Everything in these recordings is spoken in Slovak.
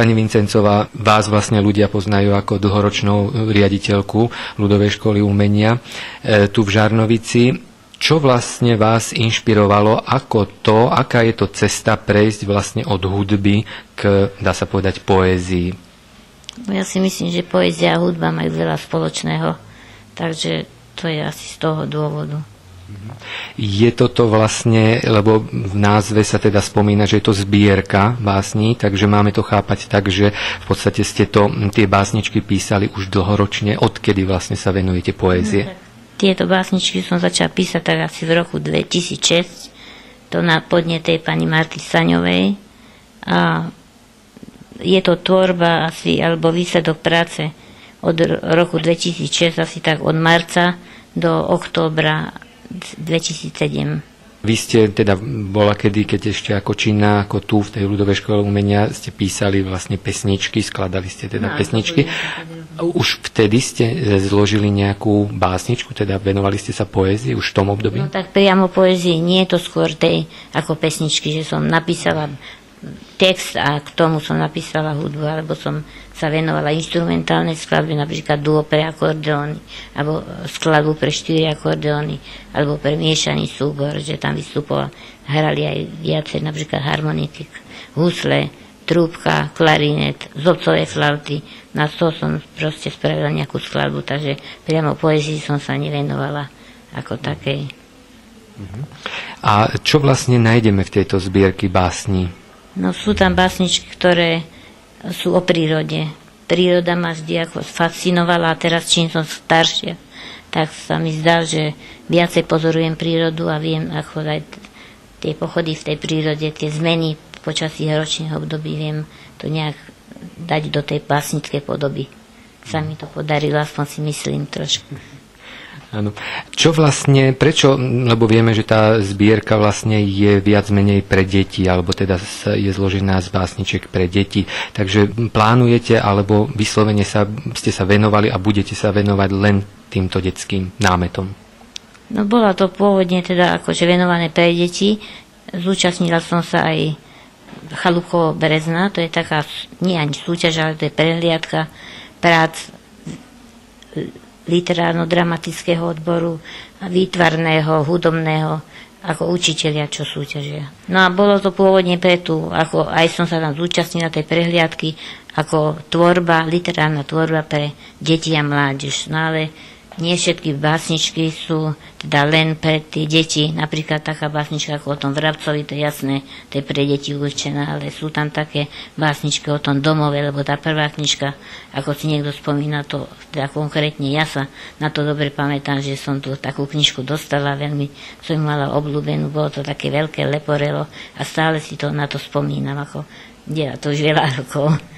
Pani Vincencová, vás vlastne ľudia poznajú ako dlhoročnou riaditeľku ľudovej školy umenia e, tu v Žarnovici. Čo vlastne vás inšpirovalo, ako to, aká je to cesta prejsť vlastne od hudby k, dá sa povedať, poézii? Ja si myslím, že poézia a hudba majú veľa spoločného, takže to je asi z toho dôvodu. Je toto vlastne, lebo v názve sa teda spomína, že je to zbierka básní, takže máme to chápať tak, že v podstate ste to, tie básničky písali už dlhoročne, odkedy vlastne sa venujete poézie? No, tieto básničky som začala písať tak asi v roku 2006, to na podne tej pani Marty Saňovej. A je to tvorba asi, alebo výsledok práce od roku 2006, asi tak od marca do októbra 2007. Vy ste teda bola kedy, keď ešte ako činná, ako tu v tej ľudovej škole umenia ste písali vlastne pesničky, skladali ste teda no, pesničky. Už vtedy ste zložili nejakú básničku, teda venovali ste sa poézii už v tom období? No tak priamo poézii nie je to skôr tej ako pesničky, že som napísala text a k tomu som napísala hudbu, alebo som sa venovala instrumentálnej skladbe, napríklad duo pre akordeóny, alebo skladbu pre štyri akordeóny, alebo pre miešaný súbor, že tam vystupoval. Hrali aj viacej, napríklad harmoniky, husle, trúbka, klarinet, zobcové flauty. Na to som proste spravila nejakú skladbu, takže priamo poezii som sa nevenovala ako takej. Mhm. A čo vlastne nájdeme v tejto zbierky básni? No sú tam básničky, ktoré sú o prírode. Príroda ma vždy ako fascinovala a teraz, čím som staršia, tak sa mi zdá, že viacej pozorujem prírodu a viem, ako aj tie pochody v tej prírode, tie zmeny počasí ročných období, viem to nejak dať do tej básnickej podoby. Sa mi to podarilo, aspoň si myslím trošku. Áno. Čo vlastne, prečo, lebo vieme, že tá zbierka vlastne je viac menej pre deti, alebo teda je zložená z básniček pre deti. Takže plánujete, alebo vyslovene sa, ste sa venovali a budete sa venovať len týmto detským námetom? No bola to pôvodne teda akože venované pre deti. Zúčastnila som sa aj Chalúko Brezna, to je taká, nie ani súťaž, ale to je prehliadka prác literárno-dramatického odboru výtvarného, hudobného, ako učiteľia, čo súťažia. No a bolo to pôvodne pre tú, ako aj som sa tam zúčastnila tej prehliadky, ako tvorba, literárna tvorba pre deti a mládež. No ale nie všetky básničky sú teda len pre tie deti. Napríklad taká básnička ako o tom vrabcovi, to je jasné, to je pre deti určená, ale sú tam také básničky o tom domove, lebo tá prvá knižka, ako si niekto spomína, to teda konkrétne ja sa na to dobre pamätám, že som tu takú knižku dostala, veľmi som mala obľúbenú, bolo to také veľké leporelo a stále si to na to spomínam, ako ja, to už veľa rokov.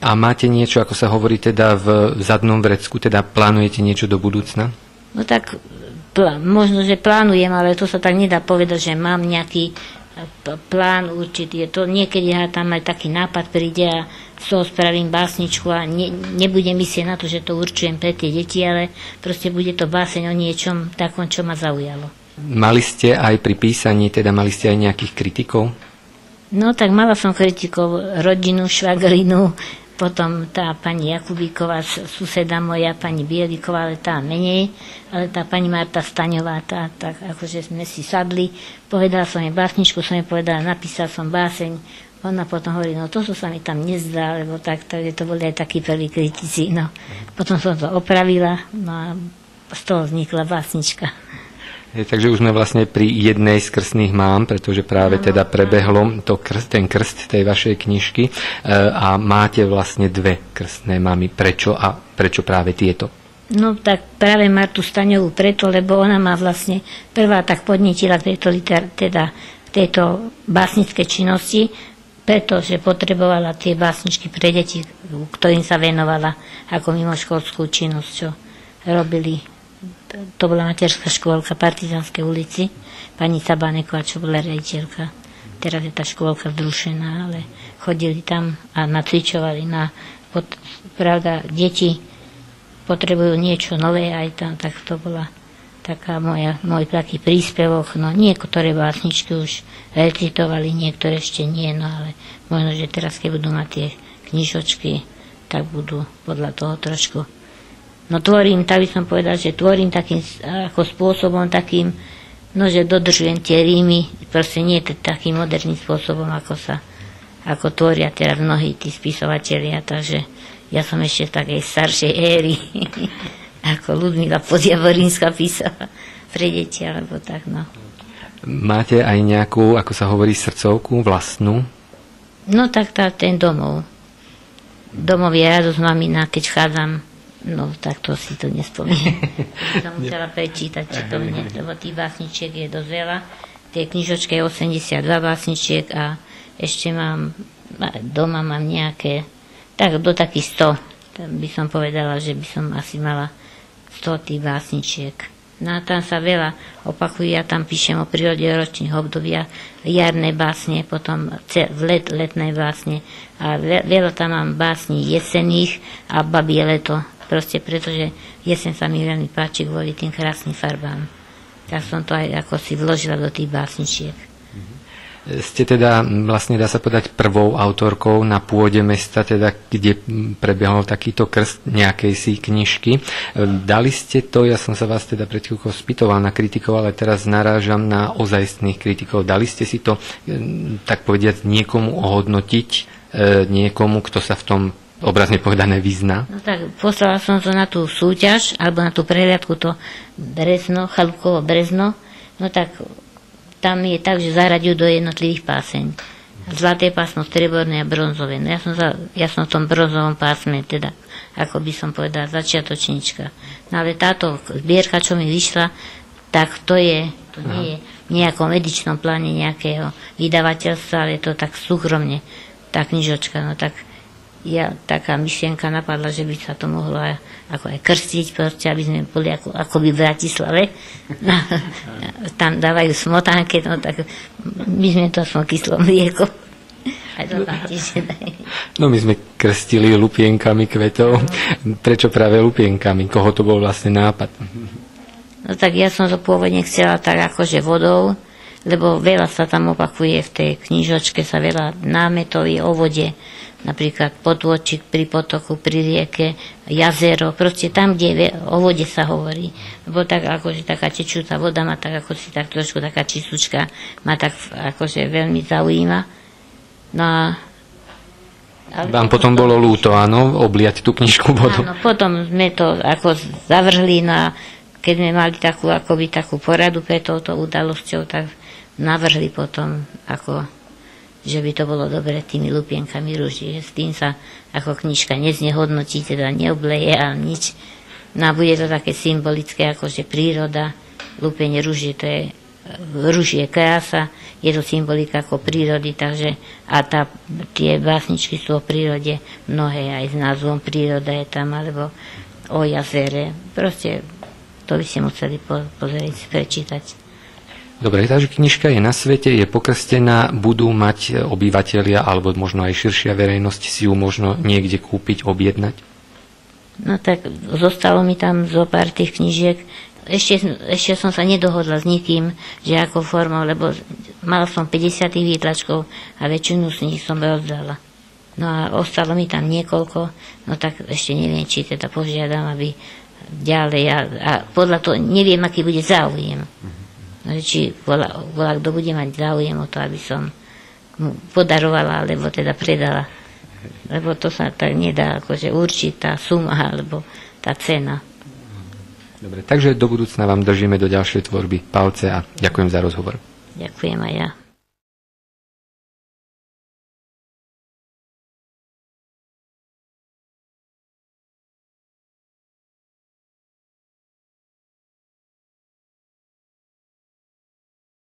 A máte niečo, ako sa hovorí teda v zadnom vrecku, teda plánujete niečo do budúcna? No tak plán, možno, že plánujem, ale to sa tak nedá povedať, že mám nejaký e, plán určitý. To niekedy ja tam aj taký nápad príde a z toho spravím básničku a ne, nebudem myslieť na to, že to určujem pre tie deti, ale proste bude to báseň o niečom takom, čo ma zaujalo. Mali ste aj pri písaní, teda mali ste aj nejakých kritikov? No tak mala som kritikov rodinu, švagrinu, potom tá pani Jakubíková, suseda moja, pani Bieliková, ale tá menej, ale tá pani Marta Staňová, tá, tak akože sme si sadli, povedala som jej básničku, som jej povedala, napísal som báseň, ona potom hovorí, no to sa mi tam nezdá, lebo tak, takže to boli aj takí prví kritici, no. Potom som to opravila, no a z toho vznikla básnička. Takže už sme vlastne pri jednej z krstných mám, pretože práve teda prebehlo to krst, ten krst tej vašej knižky e, a máte vlastne dve krstné mamy. Prečo a prečo práve tieto? No tak práve Martu Staňovú preto, lebo ona má vlastne prvá tak podnetila tejto, liter, teda, tejto básnické činnosti, pretože potrebovala tie básničky pre deti, ktorým sa venovala ako mimoškolskú činnosť, čo robili to bola materská škôlka v Partizánskej ulici, pani Sabaneková, čo bola rejiteľka. Teraz je tá škôlka vzrušená, ale chodili tam a nacvičovali na... Pod, pravda, deti potrebujú niečo nové aj tam, tak to bola taká moja, môj taký príspevok. No niektoré básničky už recitovali, niektoré ešte nie, no ale možno, že teraz, keď budú mať tie knižočky, tak budú podľa toho trošku. No tvorím, tak by som povedal, že tvorím takým ako spôsobom takým, no že dodržujem tie rímy, proste nie takým moderným spôsobom, ako sa ako tvoria teraz mnohí tí spisovatelia, takže ja som ešte v takej staršej éry. ako Ludmila Podjavorínska písala pre deti, alebo tak, no. Máte aj nejakú, ako sa hovorí, srdcovku vlastnú? No tak tá, ten domov. Domov je radosť mamina, keď chádzam, no tak to si to nespomínam. som musela prečítať, či to mne, lebo tých básničiek je dosť veľa. Tie knižočke je 82 básničiek a ešte mám, doma mám nejaké, tak do takých 100, by som povedala, že by som asi mala 100 tých básničiek. No a tam sa veľa opakuje, ja tam píšem o prírode ročných obdobia, jarné básne, potom v let, letné básne a veľa tam mám básni jesených a babie leto, proste pretože jesen sa mi veľmi páči kvôli tým krásnym farbám. Tak som to aj ako si vložila do tých básničiek. Ste teda, vlastne dá sa povedať, prvou autorkou na pôde mesta, teda, kde prebiehol takýto krst nejakej si knižky. Dali ste to, ja som sa vás teda pred chvíľkou spýtoval na kritikov, ale teraz narážam na ozajstných kritikov. Dali ste si to, tak povediať, niekomu ohodnotiť, e, niekomu, kto sa v tom obrazne povedané vyzná? No tak poslala som to na tú súťaž, alebo na tú prehliadku to Brezno, Chalúkovo Brezno, no tak tam je tak, že zaraďujú do jednotlivých páseň. Zlaté pásmo, streborné a bronzové. No ja som, za, ja som v tom bronzovom pásme, teda, ako by som povedala, začiatočnička. No ale táto zbierka, čo mi vyšla, tak to je, to nie je v nejakom edičnom pláne nejakého vydavateľstva, ale je to tak súkromne, tá knižočka. No tak ja, taká myšlienka napadla, že by sa to mohlo aj, ako aj krstiť, proste, aby sme boli ako, ako by v Bratislave. tam dávajú smotánke, no tak my sme to aspoň kyslom mlieko. No my sme krstili lupienkami kvetov. Prečo práve lupienkami? Koho to bol vlastne nápad? No tak ja som to pôvodne chcela tak akože vodou, lebo veľa sa tam opakuje v tej knižočke, sa veľa námetov je o vode napríklad potôčik pri potoku, pri rieke, jazero, proste tam, kde o vode sa hovorí. Lebo tak akože taká tečúca voda ma tak ako si tak trošku taká čistúčka ma tak akože veľmi zaujíma. No a ale Vám potom bolo ľúto, áno, obliať tú knižku vodou? Áno, potom sme to ako zavrhli na, keď sme mali takú, akoby takú poradu pre touto udalosťou, tak navrhli potom ako že by to bolo dobre tými lupienkami rúží, s tým sa ako knižka neznehodnotí, teda neobleje a nič. No a bude to také symbolické, ako že príroda, lupenie rúžie, to je rúžie krása, je to symbolika ako prírody, takže a tá, tie básničky sú o prírode, mnohé aj s názvom príroda je tam, alebo o jazere, proste to by si museli po, pozrieť, prečítať. Dobre, takže knižka je na svete, je pokrstená, budú mať obyvateľia alebo možno aj širšia verejnosť si ju možno niekde kúpiť, objednať? No tak zostalo mi tam zo pár tých knižiek. Ešte, ešte som sa nedohodla s nikým, že ako formou, lebo mala som 50 výtlačkov a väčšinu z nich som rozdala. No a ostalo mi tam niekoľko, no tak ešte neviem, či teda požiadam, aby ďalej a, a podľa toho neviem, aký bude záujem. Mm-hmm či bola, bola, kto bude mať záujem o to, aby som mu podarovala, alebo teda predala. Lebo to sa tak nedá, akože určitá suma, alebo tá cena. Dobre, takže do budúcna vám držíme do ďalšej tvorby palce a ďakujem za rozhovor. Ďakujem aj ja.